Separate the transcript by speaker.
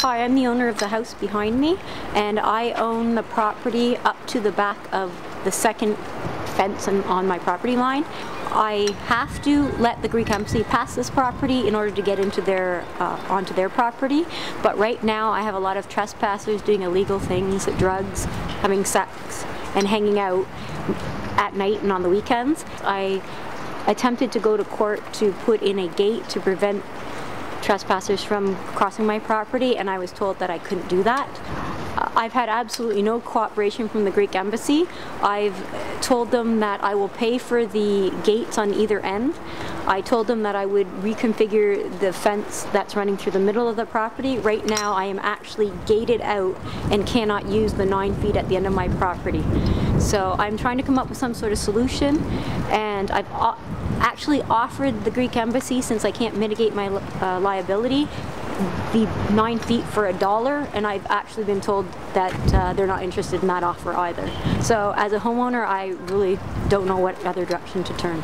Speaker 1: Hi, I'm the owner of the house behind me, and I own the property up to the back of the second fence on my property line. I have to let the Greek Embassy pass this property in order to get into their uh, onto their property. But right now, I have a lot of trespassers doing illegal things, drugs, having sex, and hanging out at night and on the weekends. I attempted to go to court to put in a gate to prevent trespassers from crossing my property and I was told that I couldn't do that. Uh, I've had absolutely no cooperation from the Greek Embassy. I've told them that I will pay for the gates on either end. I told them that I would reconfigure the fence that's running through the middle of the property. Right now I am actually gated out and cannot use the nine feet at the end of my property. So I'm trying to come up with some sort of solution and I've actually offered the Greek embassy, since I can't mitigate my uh, liability, the nine feet for a dollar, and I've actually been told that uh, they're not interested in that offer either. So as a homeowner, I really don't know what other direction to turn.